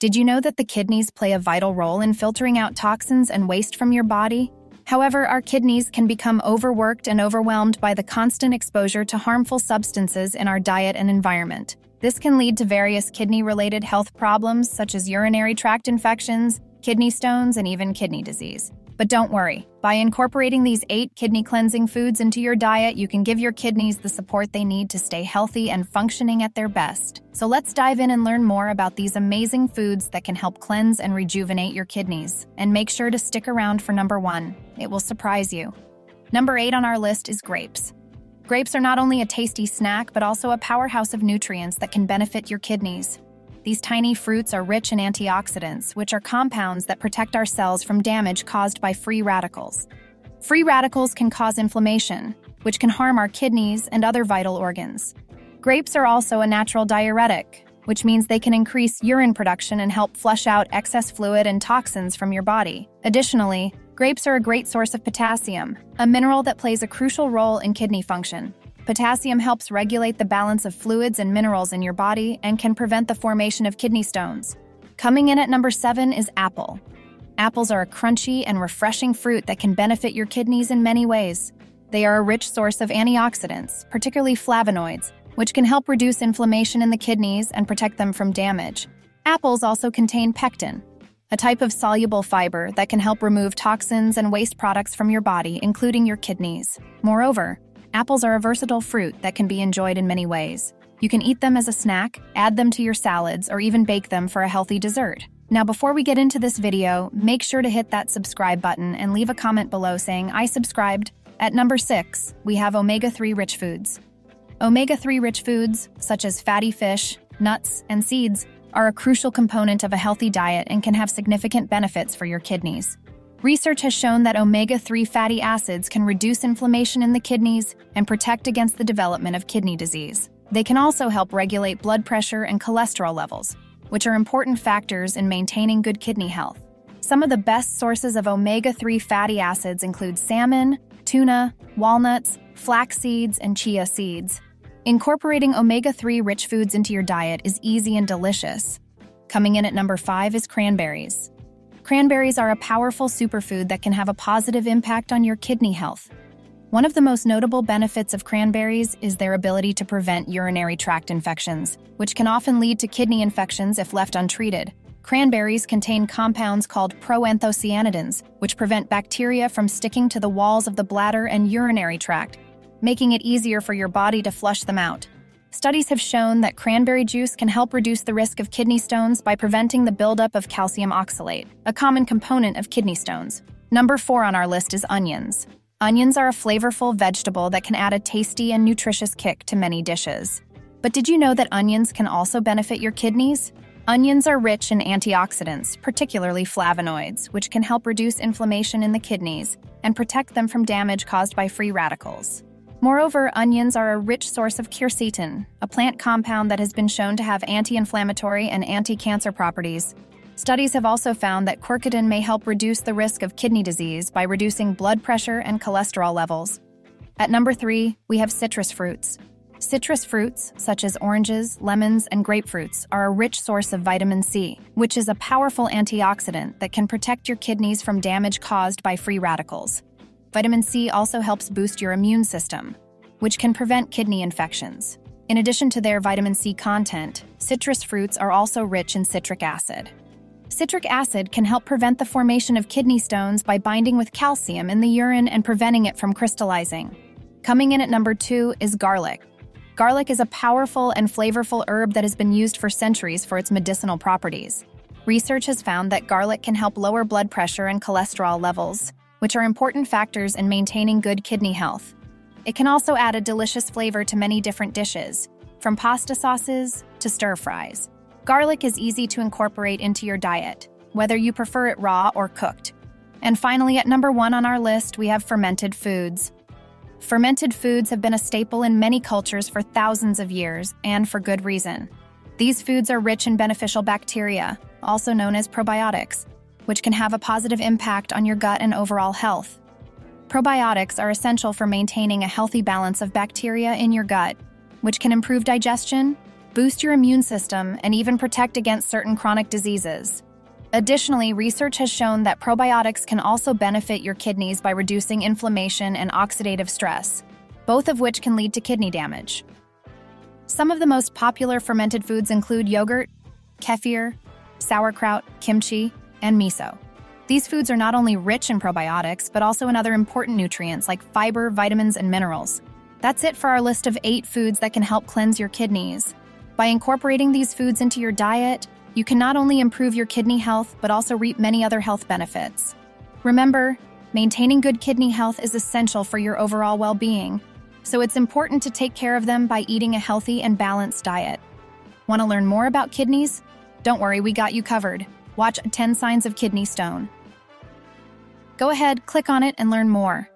Did you know that the kidneys play a vital role in filtering out toxins and waste from your body? However, our kidneys can become overworked and overwhelmed by the constant exposure to harmful substances in our diet and environment. This can lead to various kidney related health problems such as urinary tract infections, kidney stones, and even kidney disease. But don't worry, by incorporating these eight kidney cleansing foods into your diet, you can give your kidneys the support they need to stay healthy and functioning at their best. So let's dive in and learn more about these amazing foods that can help cleanse and rejuvenate your kidneys. And make sure to stick around for number one, it will surprise you. Number eight on our list is grapes. Grapes are not only a tasty snack, but also a powerhouse of nutrients that can benefit your kidneys. These tiny fruits are rich in antioxidants, which are compounds that protect our cells from damage caused by free radicals. Free radicals can cause inflammation, which can harm our kidneys and other vital organs. Grapes are also a natural diuretic, which means they can increase urine production and help flush out excess fluid and toxins from your body. Additionally, grapes are a great source of potassium, a mineral that plays a crucial role in kidney function. Potassium helps regulate the balance of fluids and minerals in your body and can prevent the formation of kidney stones. Coming in at number seven is apple. Apples are a crunchy and refreshing fruit that can benefit your kidneys in many ways. They are a rich source of antioxidants, particularly flavonoids, which can help reduce inflammation in the kidneys and protect them from damage. Apples also contain pectin, a type of soluble fiber that can help remove toxins and waste products from your body, including your kidneys. Moreover, Apples are a versatile fruit that can be enjoyed in many ways. You can eat them as a snack, add them to your salads, or even bake them for a healthy dessert. Now, before we get into this video, make sure to hit that subscribe button and leave a comment below saying, I subscribed. At number 6, we have omega 3 rich foods. Omega 3 rich foods, such as fatty fish, nuts, and seeds, are a crucial component of a healthy diet and can have significant benefits for your kidneys. Research has shown that omega 3 fatty acids can reduce inflammation in the kidneys and protect against the development of kidney disease. They can also help regulate blood pressure and cholesterol levels, which are important factors in maintaining good kidney health. Some of the best sources of omega 3 fatty acids include salmon, tuna, walnuts, flax seeds, and chia seeds. Incorporating omega 3 rich foods into your diet is easy and delicious. Coming in at number 5 is cranberries. Cranberries are a powerful superfood that can have a positive impact on your kidney health. One of the most notable benefits of cranberries is their ability to prevent urinary tract infections, which can often lead to kidney infections if left untreated. Cranberries contain compounds called proanthocyanidins, which prevent bacteria from sticking to the walls of the bladder and urinary tract, making it easier for your body to flush them out. Studies have shown that cranberry juice can help reduce the risk of kidney stones by preventing the buildup of calcium oxalate, a common component of kidney stones. Number four on our list is onions. Onions are a flavorful vegetable that can add a tasty and nutritious kick to many dishes. But did you know that onions can also benefit your kidneys? Onions are rich in antioxidants, particularly flavonoids, which can help reduce inflammation in the kidneys and protect them from damage caused by free radicals. Moreover, onions are a rich source of quercetin, a plant compound that has been shown to have anti inflammatory and anti cancer properties. Studies have also found that quercetin may help reduce the risk of kidney disease by reducing blood pressure and cholesterol levels. At number three, we have citrus fruits. Citrus fruits, such as oranges, lemons, and grapefruits, are a rich source of vitamin C, which is a powerful antioxidant that can protect your kidneys from damage caused by free radicals. Vitamin C also helps boost your immune system, which can prevent kidney infections. In addition to their vitamin C content, citrus fruits are also rich in citric acid. Citric acid can help prevent the formation of kidney stones by binding with calcium in the urine and preventing it from crystallizing. Coming in at number two is garlic. Garlic is a powerful and flavorful herb that has been used for centuries for its medicinal properties. Research has found that garlic can help lower blood pressure and cholesterol levels, which are important factors in maintaining good kidney health. It can also add a delicious flavor to many different dishes, from pasta sauces to stir fries. Garlic is easy to incorporate into your diet, whether you prefer it raw or cooked. And finally, at number one on our list, we have fermented foods. Fermented foods have been a staple in many cultures for thousands of years, and for good reason. These foods are rich in beneficial bacteria, also known as probiotics, which can have a positive impact on your gut and overall health. Probiotics are essential for maintaining a healthy balance of bacteria in your gut, which can improve digestion, boost your immune system, and even protect against certain chronic diseases. Additionally, research has shown that probiotics can also benefit your kidneys by reducing inflammation and oxidative stress, both of which can lead to kidney damage. Some of the most popular fermented foods include yogurt, kefir, sauerkraut, kimchi, and miso. These foods are not only rich in probiotics, but also in other important nutrients like fiber, vitamins, and minerals. That's it for our list of eight foods that can help cleanse your kidneys. By incorporating these foods into your diet, you can not only improve your kidney health, but also reap many other health benefits. Remember, maintaining good kidney health is essential for your overall well being, so it's important to take care of them by eating a healthy and balanced diet. Want to learn more about kidneys? Don't worry, we got you covered. Watch 10 Signs of Kidney Stone. Go ahead, click on it, and learn more.